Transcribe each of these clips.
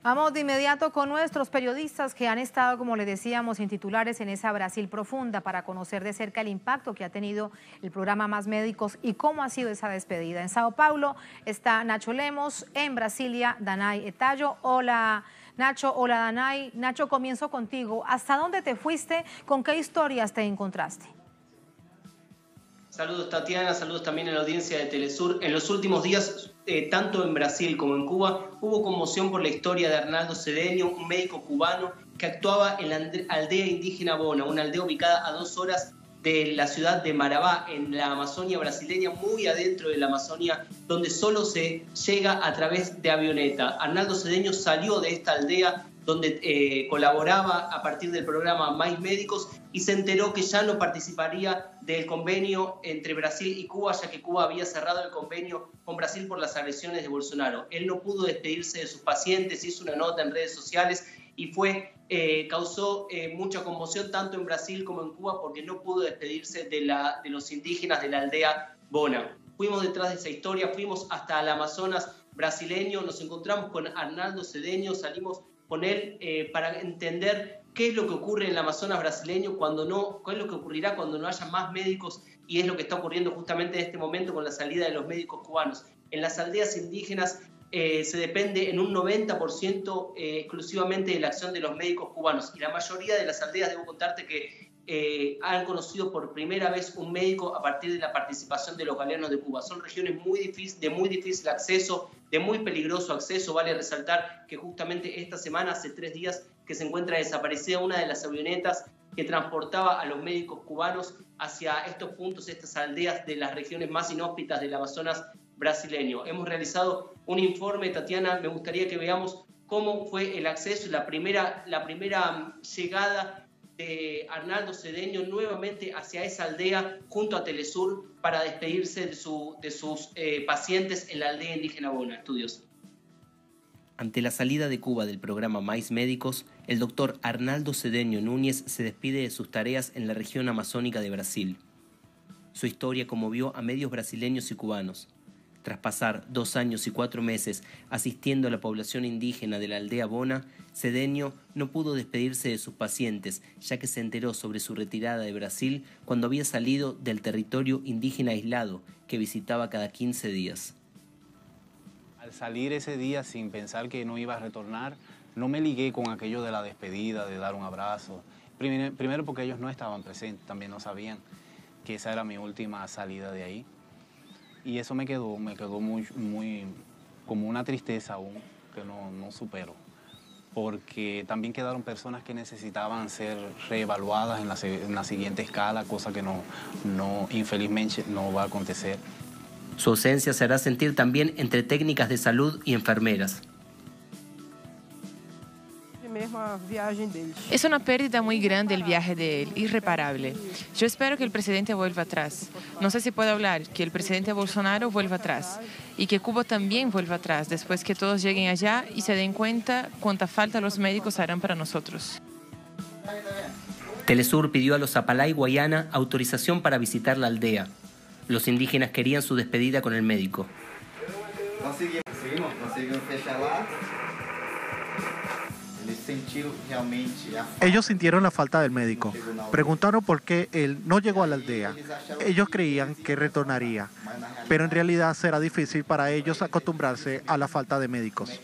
Vamos de inmediato con nuestros periodistas que han estado, como le decíamos, en titulares en esa Brasil profunda para conocer de cerca el impacto que ha tenido el programa Más Médicos y cómo ha sido esa despedida. En Sao Paulo está Nacho Lemos, en Brasilia, Danay Etallo. Hola. Nacho, hola Danay. Nacho, comienzo contigo. ¿Hasta dónde te fuiste? ¿Con qué historias te encontraste? Saludos Tatiana, saludos también a la audiencia de Telesur. En los últimos días, eh, tanto en Brasil como en Cuba, hubo conmoción por la historia de Arnaldo Cedeño, un médico cubano que actuaba en la aldea indígena Bona, una aldea ubicada a dos horas de la ciudad de Marabá, en la Amazonia brasileña, muy adentro de la Amazonia, donde solo se llega a través de avioneta. Arnaldo Cedeño salió de esta aldea donde eh, colaboraba a partir del programa Mais Médicos y se enteró que ya no participaría del convenio entre Brasil y Cuba, ya que Cuba había cerrado el convenio con Brasil por las agresiones de Bolsonaro. Él no pudo despedirse de sus pacientes, hizo una nota en redes sociales y fue, eh, causó eh, mucha conmoción tanto en Brasil como en Cuba porque no pudo despedirse de, la, de los indígenas de la aldea Bona. Fuimos detrás de esa historia, fuimos hasta el Amazonas brasileño, nos encontramos con Arnaldo Cedeño, salimos con él eh, para entender qué es lo que ocurre en el Amazonas brasileño cuando no, qué es lo que ocurrirá cuando no haya más médicos y es lo que está ocurriendo justamente en este momento con la salida de los médicos cubanos. En las aldeas indígenas eh, se depende en un 90% eh, exclusivamente de la acción de los médicos cubanos y la mayoría de las aldeas, debo contarte que eh, han conocido por primera vez un médico a partir de la participación de los galeanos de Cuba. Son regiones muy difícil, de muy difícil acceso, de muy peligroso acceso. Vale resaltar que justamente esta semana, hace tres días, que se encuentra desaparecida una de las avionetas que transportaba a los médicos cubanos hacia estos puntos, estas aldeas de las regiones más inhóspitas del Amazonas brasileño. Hemos realizado un informe, Tatiana, me gustaría que veamos cómo fue el acceso, la primera, la primera mm, llegada de Arnaldo Cedeño nuevamente hacia esa aldea junto a Telesur para despedirse de, sus eh, pacientes en la aldea indígena Bona. Estudios. Ante la salida de Cuba del programa Mais Médicos, el doctor Arnaldo Cedeño Núñez se despide de sus tareas en la región amazónica de Brasil. Su historia conmovió a medios brasileños y cubanos. Tras pasar dos años y cuatro meses asistiendo a la población indígena de la aldea Bona, Cedeño no pudo despedirse de sus pacientes, ya que se enteró sobre su retirada de Brasil cuando había salido del territorio indígena aislado que visitaba cada 15 días. Al salir ese día sin pensar que no iba a retornar, no me ligué con aquello de la despedida, de dar un abrazo. Primero porque ellos no estaban presentes, también no sabían que esa era mi última salida de ahí. Y eso me quedó, me quedó muy, muy como una tristeza aún que no, no supero. Porque también quedaron personas que necesitaban ser reevaluadas en la, en la siguiente escala, cosa que no, no, infelizmente no va a acontecer. Su ausencia se hará sentir también entre técnicas de salud y enfermeras. Es una pérdida muy grande el viaje de él, irreparable. Yo espero que el presidente vuelva atrás. No sé si puedo hablar, que el presidente Bolsonaro vuelva atrás y que Cuba también vuelva atrás después que todos lleguen allá y se den cuenta cuánta falta los médicos harán para nosotros. Telesur pidió a los Apalá y Guayana autorización para visitar la aldea. Los indígenas querían su despedida con el médico. Ellos sintieron la falta del médico. Preguntaron por qué él no llegó a la aldea. Ellos creían que retornaría, pero en realidad será difícil para ellos acostumbrarse a la falta de médicos.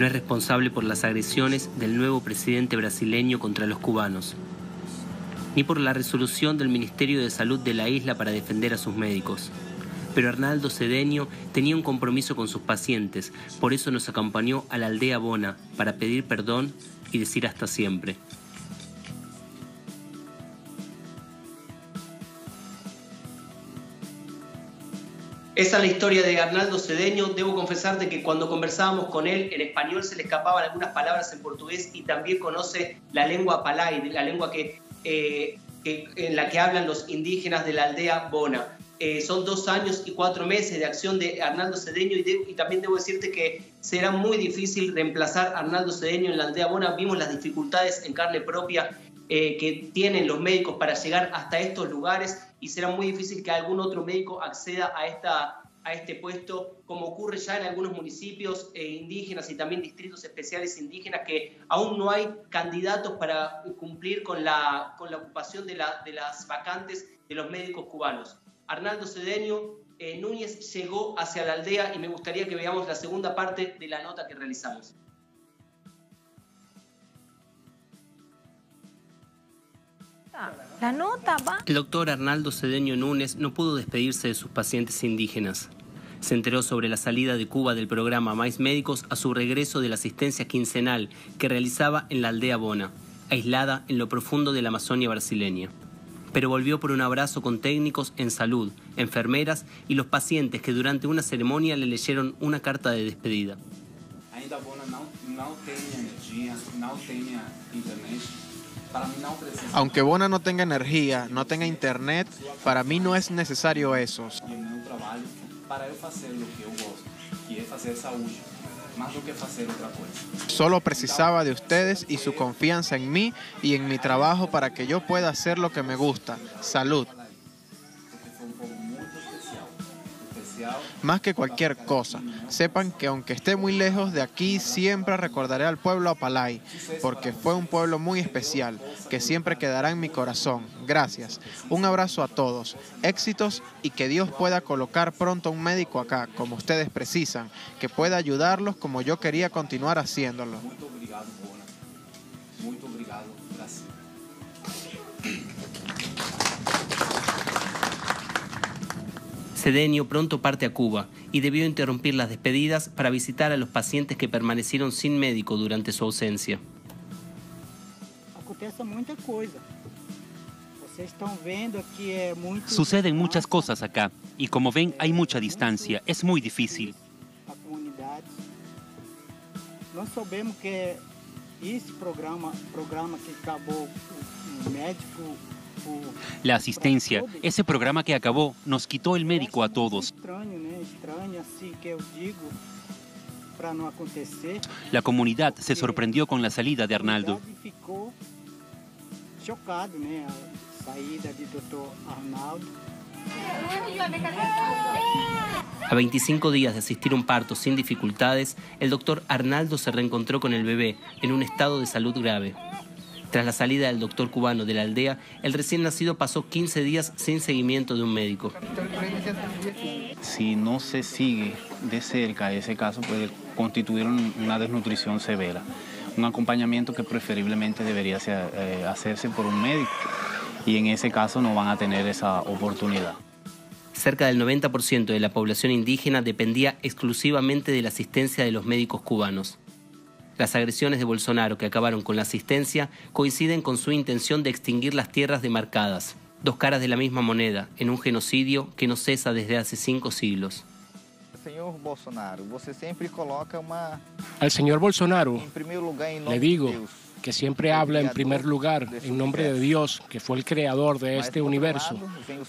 No es responsable por las agresiones del nuevo presidente brasileño contra los cubanos, ni por la resolución del Ministerio de Salud de la isla para defender a sus médicos. Pero Arnaldo Cedeño tenía un compromiso con sus pacientes, por eso nos acompañó a la aldea Bona para pedir perdón y decir hasta siempre. Esa es la historia de Arnaldo Cedeño. Debo confesarte que cuando conversábamos con él en español se le escapaban algunas palabras en portugués y también conoce la lengua palay, la lengua que eh, en la que hablan los indígenas de la aldea Bona. Eh, son dos años y cuatro meses de acción de Arnaldo Cedeño y, también debo decirte que será muy difícil reemplazar a Arnaldo Cedeño en la aldea Bona. Vimos las dificultades en carne propia eh, que tienen los médicos para llegar hasta estos lugares y será muy difícil que algún otro médico acceda a esta a este puesto, como ocurre ya en algunos municipios eh, indígenas y también distritos especiales indígenas, que aún no hay candidatos para cumplir con la, con la ocupación de, la, de las vacantes de los médicos cubanos. Arnaldo Cedeño eh, Núñez llegó hacia la aldea y me gustaría que veamos la segunda parte de la nota que realizamos. La nota va. El doctor Arnaldo Cedeño Núñez no pudo despedirse de sus pacientes indígenas. Se enteró sobre la salida de Cuba del programa Mais Médicos a su regreso de la asistencia quincenal que realizaba en la aldea Bona, aislada en lo profundo de la Amazonia brasileña. Pero volvió por un abrazo con técnicos en salud, enfermeras y los pacientes que durante una ceremonia le leyeron una carta de despedida. Aunque Bona no tenga energía, no tenga internet, para mí no es necesario eso. Solo precisaba de ustedes y su confianza en mí y en mi trabajo para que yo pueda hacer lo que me gusta. Salud. Más que cualquier cosa. Sepan que aunque esté muy lejos de aquí, siempre recordaré al pueblo Apalay, porque fue un pueblo muy especial, que siempre quedará en mi corazón. Gracias. Un abrazo a todos, éxitos y que Dios pueda colocar pronto un médico acá, como ustedes precisan, que pueda ayudarlos como yo quería continuar haciéndolo. Cedeño pronto parte a Cuba y debió interrumpir las despedidas para visitar a los pacientes que permanecieron sin médico durante su ausencia. Suceden muchas cosas acá y como ven hay mucha distancia, es muy difícil. No sabemos que ese programa, programa que acabó el médico la asistencia, ese programa que acabó, nos quitó el médico a todos. La comunidad se sorprendió con la salida de Arnaldo. A 25 días de asistir a un parto sin dificultades, el doctor Arnaldo se reencontró con el bebé en un estado de salud grave. Tras la salida del doctor cubano de la aldea, el recién nacido pasó 15 días sin seguimiento de un médico. Si no se sigue de cerca ese caso, puede constituir una desnutrición severa. Un acompañamiento que preferiblemente debería eh, hacerse por un médico y en ese caso no van a tener esa oportunidad. Cerca del 90% de la población indígena dependía exclusivamente de la asistencia de los médicos cubanos. Las agresiones de Bolsonaro que acabaron con la asistencia coinciden con su intención de extinguir las tierras demarcadas, dos caras de la misma moneda, en un genocidio que no cesa desde hace cinco siglos. Al señor Bolsonaro, le digo, que siempre habla en primer lugar en nombre de Dios, que fue el creador de este universo,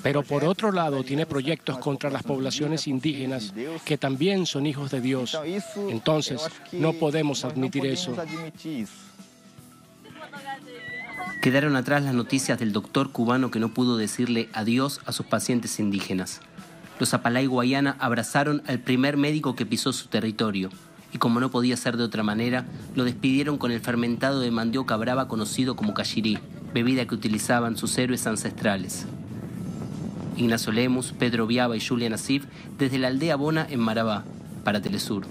pero por otro lado tiene proyectos contra las poblaciones indígenas que también son hijos de Dios. Entonces, no podemos admitir eso. Quedaron atrás las noticias del doctor cubano que no pudo decirle adiós a sus pacientes indígenas. Los Apalay Guayana abrazaron al primer médico que pisó su territorio, y como no podía ser de otra manera, lo despidieron con el fermentado de mandioca brava conocido como cachirí, bebida que utilizaban sus héroes ancestrales. Ignacio Lemus, Pedro Viaba y Julian Asif desde la aldea Bona en Marabá, para Telesur.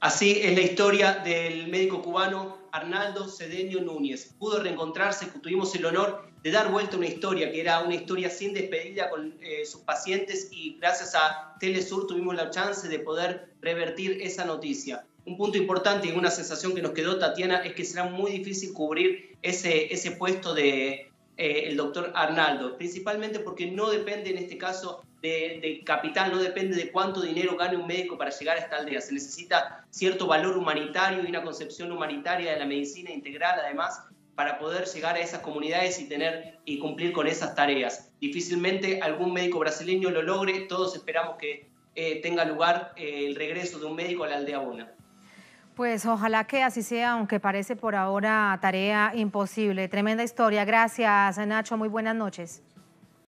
Así es la historia del médico cubano Arnaldo Cedeño Núñez. Pudo reencontrarse, tuvimos el honor de dar vuelta a una historia que era una historia sin despedida con eh, sus pacientes y gracias a Telesur tuvimos la chance de poder revertir esa noticia. Un punto importante y una sensación que nos quedó, Tatiana, es que será muy difícil cubrir ese, ese puesto de eh, el doctor Arnaldo, principalmente porque no depende en este caso de, capital, no depende de cuánto dinero gane un médico para llegar a esta aldea. Se necesita cierto valor humanitario y una concepción humanitaria de la medicina integral, además, para poder llegar a esas comunidades y tener y cumplir con esas tareas. Difícilmente algún médico brasileño lo logre, todos esperamos que eh, tenga lugar eh, el regreso de un médico a la aldea Bona. Pues ojalá que así sea, aunque parece por ahora tarea imposible. Tremenda historia. Gracias, Nacho. Muy buenas noches.